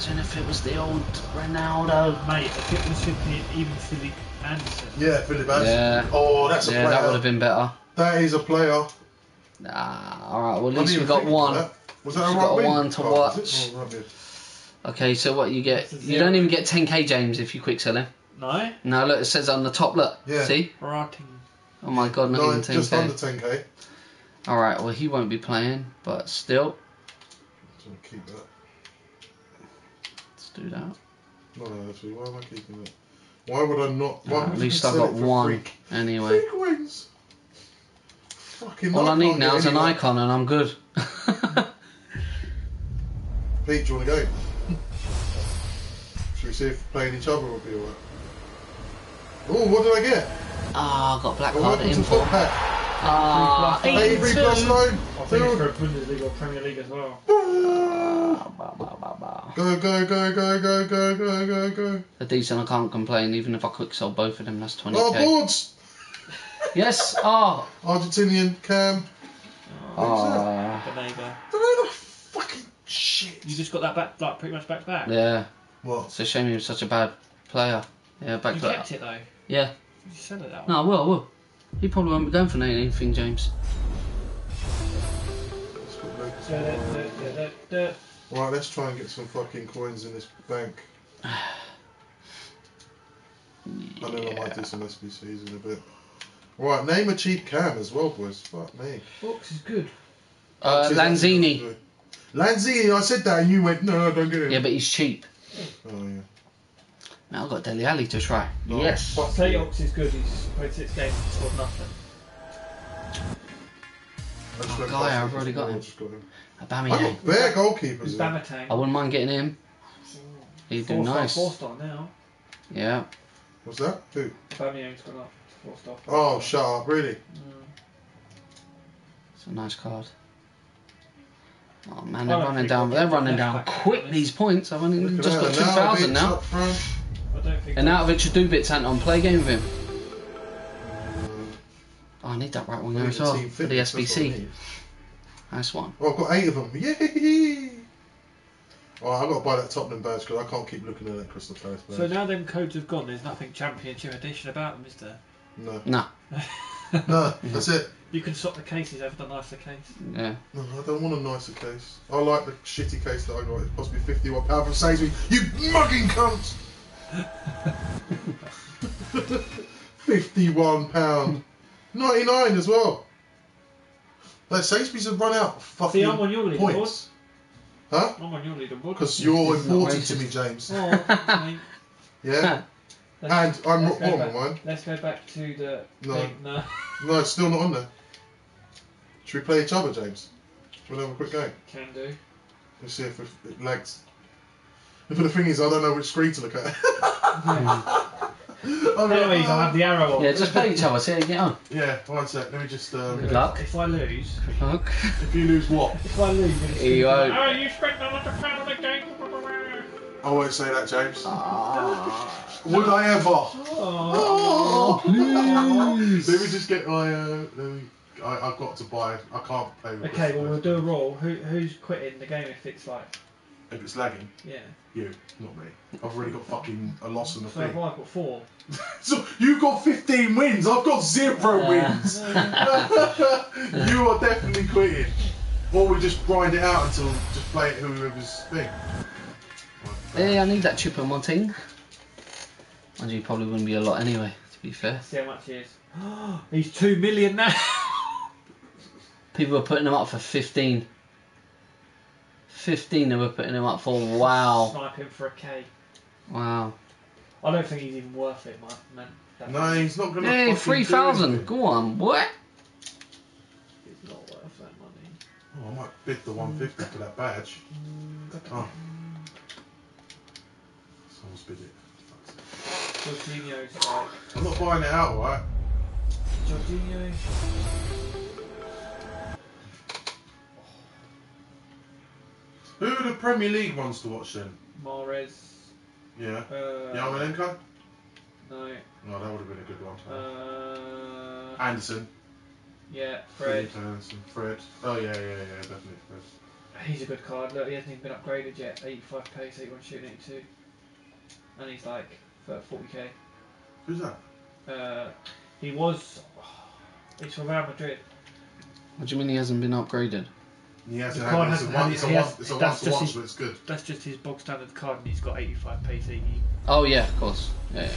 Imagine if it was the old Ronaldo. Mate, if it was simply even Philip Anderson. Yeah, Philip Anderson. Yeah. Oh, that's a Yeah, player. that would have been better. That is a player. Ah, alright, well, at least didn't we got think of one. that. Was that a We've right got wing? one to Oh, watch. Oh. Okay, so what you get? You don't even get 10k, James, if you quick sell him. No? No, look, it says on the top, look. Yeah. See? Rotting. Oh my god, not No, even just under 10k. 10k. Alright, well, he won't be playing, but still, So keep that. Do that. No, no, actually, why am I keeping that? Why would I not? Why would at you least I sell got it for one Freak, anyway. freak wings. Fucking All I need now is an icon and I'm good. Pete, do you want to go? Should we see if playing each other would be alright? Oh, what did I get? Ah, I got black card welcome to. Foot Pack. Ah, Hey, Avery plus 82. nine. I think it's for Bundesliga or Premier League as well. Ah. Go, go, go, go, go, go, go, go, go. They're decent, I can't complain. Even if I quick sold both of them, that's 20k. Oh, boards! Yes, oh. Argentinian Cam. Oh, Banega. They're the fucking shit. You just got that back, like pretty much back to back. yeah. What? It's a shame he was such a bad player. Yeah, back You to kept it though. Yeah. You sell it that No. I will, I will. He probably won't be going for anything, James. Right, let's try and get some fucking coins in this bank. I know I might do some SBCs in a bit. Right, name a cheap cam as well, boys. Fuck me. Box is good. Uh, Actually, Lanzini. Lanzini, I said that and you went, no, don't get it. Yeah, but he's cheap. Oh, yeah. Now I've got Dele Alli to try. Oh, yes. fuck. Say Ox is good. He's played six games and scored nothing. I just Oh, went Guy, I've already got I him. just got him. I Aubameyang. got bare goalkeepers. It's here. Bamatang. I wouldn't mind getting him. He'd do four nice. Star, four star now. Yeah. What's that? Who? Aubameyang's gone up. Four star. Oh, shut up, really? Mm. It's a nice card. Oh man, they're don't running down. They're running down back, to be quick. These points. I've only just got two thousand Arnautovic now. Up front. I don't think. And out of it should do bits, Anton. Play a game with him. Oh, I need that right winger as well for the fitness, I SBC. Nice one. Oh, I've got eight of them. Yay! Oh, I've got to buy that Tottenham badge because I can't keep looking at that Crystal Palace badge. So now them codes have gone. There's nothing Championship edition about them, is there? no. Nah. No, that's it. You can swap the cases over the nicer case. Yeah. No, I don't want a nicer case. I like the shitty case that I got. It cost me £51 from Sainsbury's. You mugging cunt! £51. 99 as well. Like Sainsbury's have run out of fucking See, I'm on your leaderboard. points. Huh? I'm on your leaderboard. Because you're It's not important to me, James. Oh, mate. Yeah? Let's- And I'm let's go what back- mine? Let's go back to the No. thing. No. No, it's still not on there. Should we play each other, James? We'll have a quick game. Can do. Let's see if it it lags. But the thing is, I don't know which screen to look at. I'm Anyways, I'll have the arrow on. Yeah, just play each other. See how you get on. Yeah, one sec. Let me just. Um, Good luck. If I lose, Look. if you lose what? if I lose, you're gonna Here you scream, go. Oh, you spent a lot of pound on the game. I won't say that, James. Ah. Would I ever? Oh. Oh, please. Let me just get my. Uh, let me, I, I've got to buy. I can't play with Okay, this. well we'll do a roll. Who who's quitting the game if it's like If it's lagging, yeah? you, not me. I've already got fucking a loss on the So if thing. I've got four. So you've got 15 wins. I've got zero Yeah. wins. you are definitely quitting. Or we just grind it out until just play it whoever's thing. Yeah, I need that chip on my team. Mind you, probably wouldn't be a lot anyway, to be fair. See how much he is. He's two million now. People were putting them up for 15. 15 they were putting him up for. Wow. Sniping for a K. Wow. I don't think he's even worth it, man. man. No, he's not gonna. Hey, 3,000. Go on, what? He's not worth that money. Oh, I might bid the 150 for that badge. Mm. Oh. Someone's bid it. Jorginho's like I'm not buying it out, right? Jorginho. Who are the Premier League ones to watch then? Mahrez. Yeah. Uh, Yarmolenko? No. No, that would have been a good one. Uh, Anderson. yeah, Fred. Felipe Anderson. Fred. Oh, yeah, yeah, yeah, definitely Fred. He's a good card. Look, he hasn't even been upgraded yet. 85 pace, 81 shooting, 82. And he's like for 40k. Who's that? Uh, he was. he's from Real Madrid. What do you mean he hasn't been upgraded? He hasn't The card it's a hasn't one, it's a one, it's a that's one to just one, his- so it's good. That's just his bog standard card, and he's got 85 pace, 80. Oh, yeah, of course. Yeah, yeah.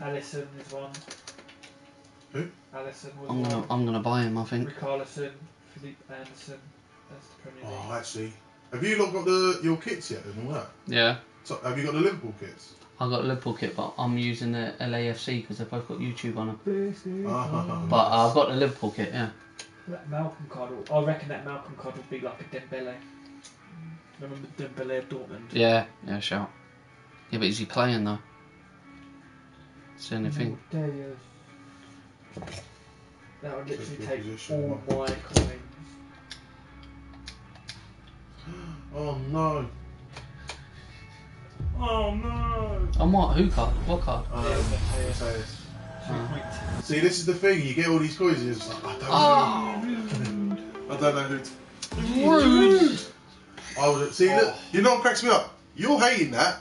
Alisson is one. Who? Alisson was I'm gonna, one. I'm gonna buy him, I think. Richarlison, Felipe Anderson. That's the Premier oh, League. Oh, actually. Have you not got the your kits yet and all that? Yeah. So, have you got the Liverpool kits? I got a Liverpool kit, but I'm using the LAFC because they've both got YouTube on them. Ah, But uh, I've got the Liverpool kit, yeah. That Malcom card, will, I reckon that Malcom card would be like a Dembele. Remember Dembele of Dortmund? Yeah, yeah, shout. Yeah, but is he playing though? It's the only thing. There he is. That would literally Fifty take position, all my coins. Oh no. Oh no. On what? Who card? What card? Um, Yeah, okay. let's say this. Uh, See, this is the thing. You get all these coins. And it's like, I don't Oh, know. I don't know who. To... rude! I would see. Look, you know what cracks me up? You're hating that.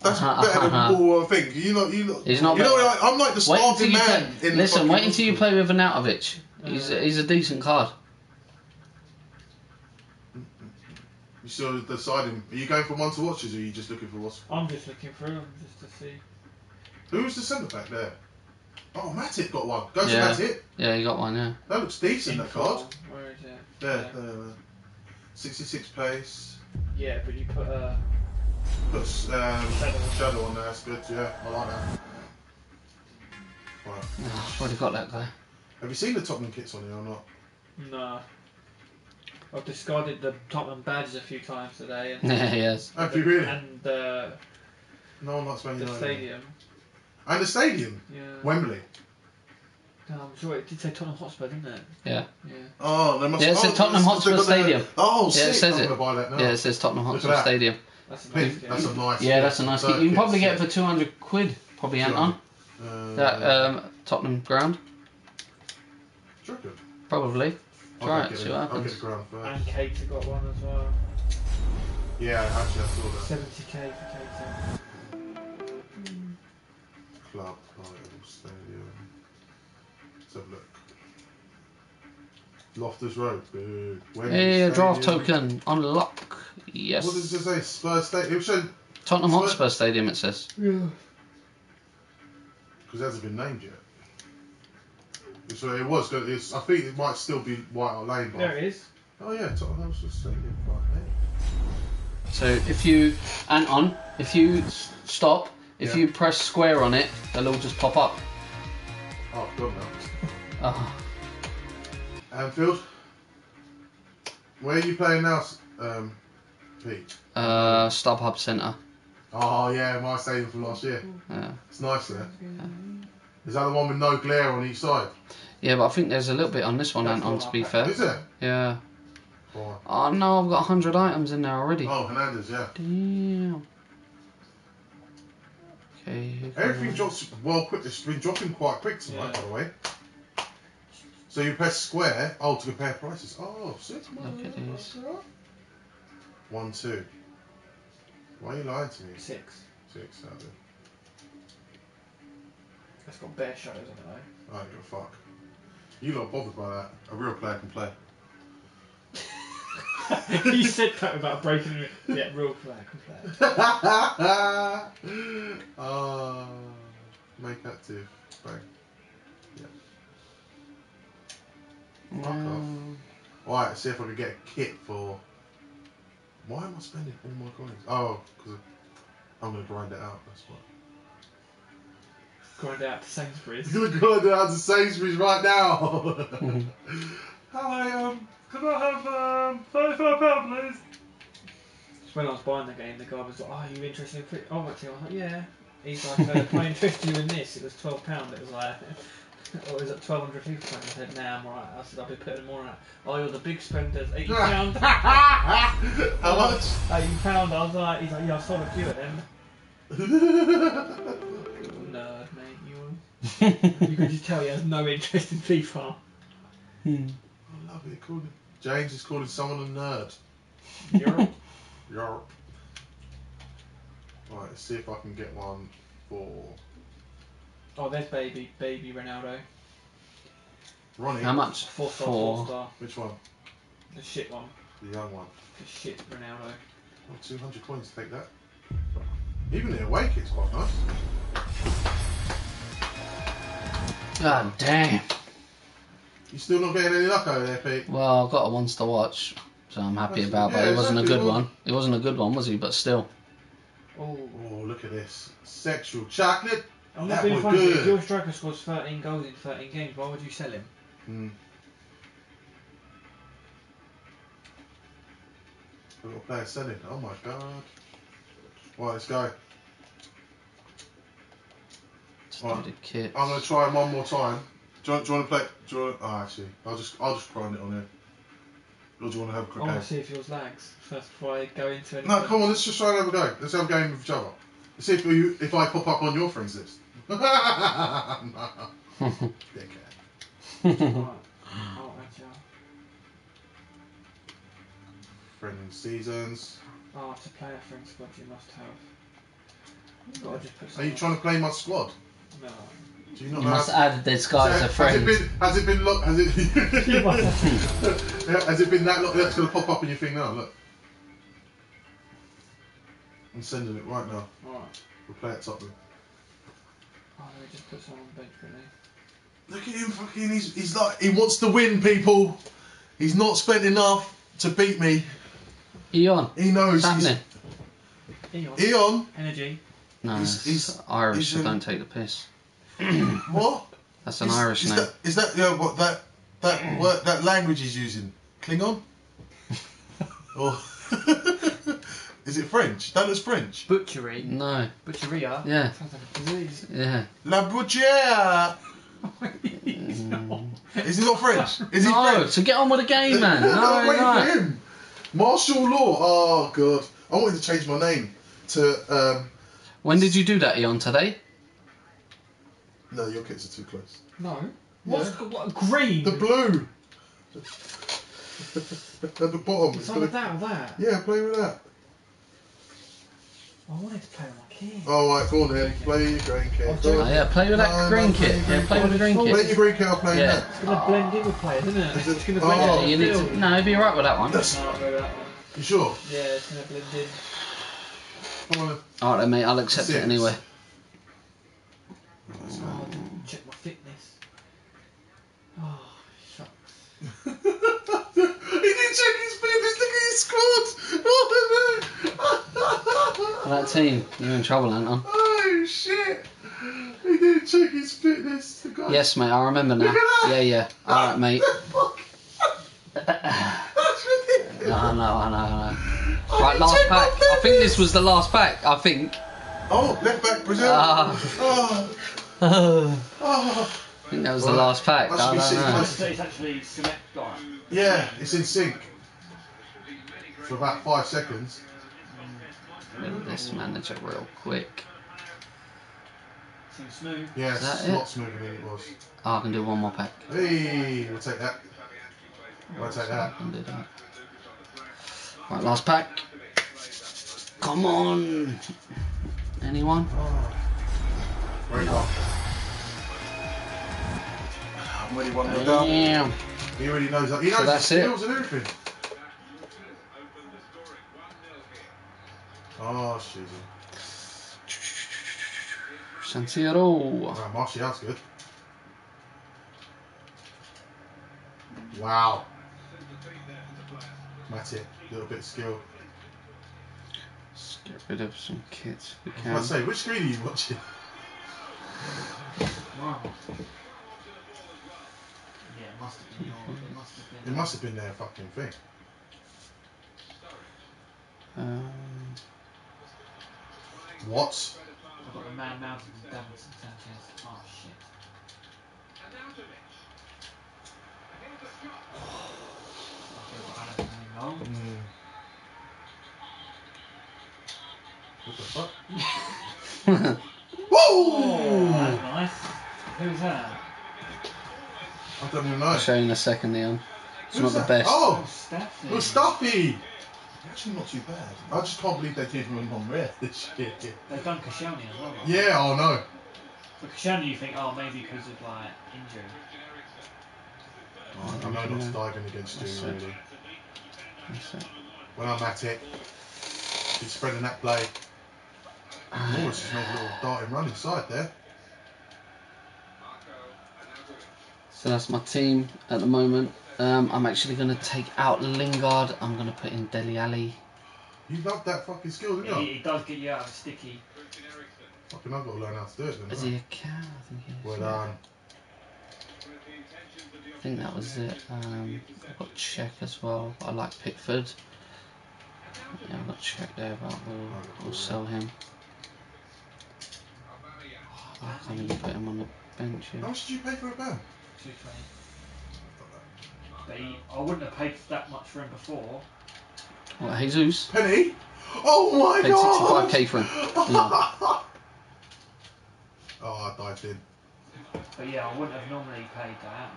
That's Uh-huh, better than uh-huh. all other things. You know, you know. He's not You know, like, I'm like the Wait until starving you man. play. in Listen, fucking wait until you play with Arnautovic. He's a, he's a decent card. You still deciding? Are you going for one to watches, or are you just looking for what's? I'm just looking through them just to see. Who's the centre back there? Oh, Matip got one. Go to Yeah. Matip. Yeah, you got one, yeah. That looks decent. That card. Where is it? There, Yeah. there, there. 66 pace. Yeah, but you put uh, Put um, Shadow. shadow on there. That's good. Yeah, I like that. Right. Oh, I've already got that guy. Have you seen the Tottenham kits on here or not? nah. I've discarded the Tottenham badges a few times today, and yes. Have you really? and uh, No one likes Man the United. stadium. And the stadium, Yeah. Wembley. No, I'm sure it did say Tottenham Hotspur, didn't it? Yeah. Yeah. Oh, they must. Yeah, it said oh, Tottenham it's- Hotspur they've got the- Stadium. Oh, Yeah, it says I'm it. gonna buy that now. Yeah, it says Tottenham at Hotspur that. Stadium. That's a nice Pink, that's a nice. Yeah, that's a nice kit. You can probably get it it for 200 quid, probably, Anton. Uh, That um, Tottenham ground. do you reckon? Probably. I'll Try it, get see what I'll get happens. the ground first. And Kate's got one as well. Yeah, actually, I saw that. 70k for Kate. Club, Liverpool Stadium. Let's have a look. Loftus Road, boo. Hey, a draft Stadium. token. Unlock. Yes. What does it say? Spurs Stadium. It should Tottenham Spurs- Hotspur Stadium, it says. Yeah. because it hasn't been named yet. So it was. gonna- It's, I think it might still be White Hart Lane. But There it is. Oh yeah, Tottenham Hotspur Stadium. Right, hey. So if you, and on, if you s- stop, if Yeah. you press square on it, they'll all just pop up. Oh, God now. Oh, Anfield. Where are you playing now, s- um, Pete? uh, StubHub Centre. Oh yeah, my stadium from last year. Yeah. It's nice there. Is that the one with no glare on each side? yeah, but I think there's a little bit on this one, That's Anton, to be fair. Is there? Yeah. Fine. Oh no, I've got 100 items in there already. Oh, Hernandez, yeah. Damn. Okay. Everything drops well quick. It's been dropping quite quick tonight, Yeah. by the way. So you press square. Oh, to compare prices. Oh, six. Look at these. One, two. Why are you lying to me? Six. Six, seven. It's got bare shadows on it though. I don't give a fuck. You lot bothered by that. A real player can play. you said that about breaking it. Yeah, real flag and flag. uh, make active. Bang. Fuck off. Mm, Alright, see if I can get a kit for. Why am I spending all my coins? Oh, because I'm going to grind it out, that's why. Grind out to Sainsbury's. I'm going to grind it out to Sainsbury's right now! Hi, um. Can I have um, thirty-five pound, please? Just when I was buying the game, the guy was like, "Oh, are you interested in?" Free? Oh, actually, I was like, "Yeah." He's like, uh, "Can I interest you in this?" It was twelve pound. It was like, or is it twelve hundred fifty pound? I said, "Nah, I'm alright." I said, "I'll be putting more on it." Oh, you're the big spenders. Eighty pound. How much? Eighty pound. I was like, "He's like, yeah, I sold a few of them." Nerd, mate. You. can just tell he has no interest in FIFA. Hmm. I love it. Calling James is calling someone a nerd. You're. Yarp. Right, let's see if I can get one for Oh, there's baby, baby Ronaldo. Ronnie. How much? Four star, four For star. Which one? The shit one. The young one. The shit Ronaldo. Oh, 200 coins, to take that. Even the away kit's quite nice. God damn. You still not getting any luck over there, Pete? Well, I've got a once to watch, so I'm happy That's- about. But yeah, it wasn't a good well- one. It wasn't a good one, was he? But still. Oh. Oh, look at this. Sexual chocolate. I'm That not being was funny. good. If your striker scores 13 goals in 13 games, why would you sell him? Hmm. We've got a player selling. Oh my god. Right, let's go. Just Right. do the kit. I'm gonna try one more time. Do you, want, do you want to play? Do you want, oh, ah, actually, I'll just I'll just grind it on here. Or do you want to have a I quick want game? to see if yours lags first before I go into anything. No, come on, let's just try and have a go. Let's have a game with each other. Let's see if you if I pop up on your friends list. Dickhead. Right. Oh. Friend seasons. Oh, to play a friend squad, you must have. You've got to just put Are you trying to play my squad? No. Do you You know? must how- add this guy as a has friend. it been? Has it been? Look, has it? You must Yeah, has it been that? Look, that's gonna pop up in your thing now. Look. I'm sending it right now. Alright. We'll play at Tottenham. Oh, let me just put someone on bench quickly. Look at him, fucking. He's, he's like he wants to win, people. He's not spent enough to beat me. Eon. He knows. What's He's, happening? Eon. Eon. Energy. No, He's- he's- Irish, he's so an- don't take the piss. What? That's an Is- Irish is name. That, is that yeah, what that that word that language he's using? Klingon? or is it French? That looks French. Butchery. No. Butcheria. Yeah. Sounds like a disease. Yeah. La bouchère. Mm. Is he not French? Is he no, French? so get on with the game, man. No, I'm waiting no. for him. Martial law. Oh god. I wanted to change my name to um. When did you do that, Eon? Today? No, your kids are too close. No. What's what? Green. The blue. At the bottom. It's either that or that. Yeah, play with that. I wanted to play with my kid. All oh, right, go on then. Play your green kit. I'll do Oh, yeah, play with that No, green no, kit. play Yeah, with play with the green green Play kit. your green kit. I'll play Yeah. that. It's gonna blend in with players, isn't it? Is it- It's gonna Oh. blend Yeah, in. you need to. No, be alright with that one. That's, No, I'll with that one. you sure? Yeah, it's gonna blend in. Come on. Alright then, mate, I'll accept it anyway. Oh, I didn't check my fitness. Oh, shucks. he didn't check his fitness. Look at his squad. Oh, For that team, you're in trouble, Anton. oh shit. He didn't check his fitness. The guy. Yes, mate, I remember now. Look at that. Yeah, yeah. Alright, mate. Fuck. That's ridiculous. No, I know, I know, I know. I Right, last pack. I think this was the last pack. I think. Oh, left back Brazil. Ah. Oh, I oh. think that was the last pack. That I should be don't know. It's actually cement. Yeah, it's in sync. For about five seconds. Look at this manager real quick. Seems smooth. Yeah, it's it? a lot smoother than it was. Oh, I can do one more pack. Hey, we'll take that. We'll take I that. Right, last pack. Come on. Anyone? Very hot. I'm already one nil down. Damn. He already knows that. He knows So that's the it. and everything. Oh, shit. San Siro. Right, Martial's good. Wow. That's it. Little bit of skill. Let's get rid of some kits if we I can. was say, which screen are you watching? Wow. Yeah, it must have been yours. It must have been. It must have been their fucking thing. Um, What? I've got the man mounted with Davinson Sanchez. Oh shit. Okay, but I don't really know. Mm. What the fuck? Oh, Woo! that's nice. Who's that? I don't even know. I'll show you in a second, Leon. It's Who's not that? the best. Oh, Staffy. Mustafi! Actually, not too bad. I just can't believe they gave him a non-rare this year. They've done Koscielny as well. right? Yeah, oh no. But Koscielny, you think, oh, maybe because of like injury. I know not to dive in against That's you, really. That's it. When I'm at it, he's spreading that play. Morris just made a little darting run inside there. So that's my team at the moment. Um, I'm actually going to take out Lingard. I'm going to put in Dele Alli. You love that fucking skill, didn't It, you? it does get you out of sticky. Fucking I've got to learn how to do it Is then. he a cow? I think he is. Well done. I think that was it. Um, I've got Cech as well. I like Pickford. Yeah, I've got Cech there, but we'll, we'll sell him. I can't even put him on the bench How much did you pay for a band? 220. But I wouldn't have paid that much for him before. What, Jesus? Penny? Oh my Paid god! 65k for him. Yeah. Oh, I dived in. But yeah, I wouldn't have normally paid that.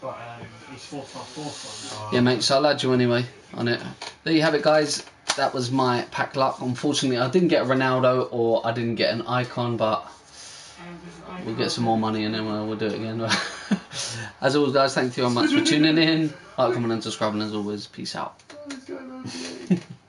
But um, he's four star four star. Yeah, mate, so I'll add you anyway on it. There you have it, guys. That was my pack luck. Unfortunately, I didn't get a Ronaldo or I didn't get an icon, but we'll get some more money and then we'll, we'll do it again. as always, guys, thank you very much for tuning in. Like, comment, and subscribing as always. Peace out.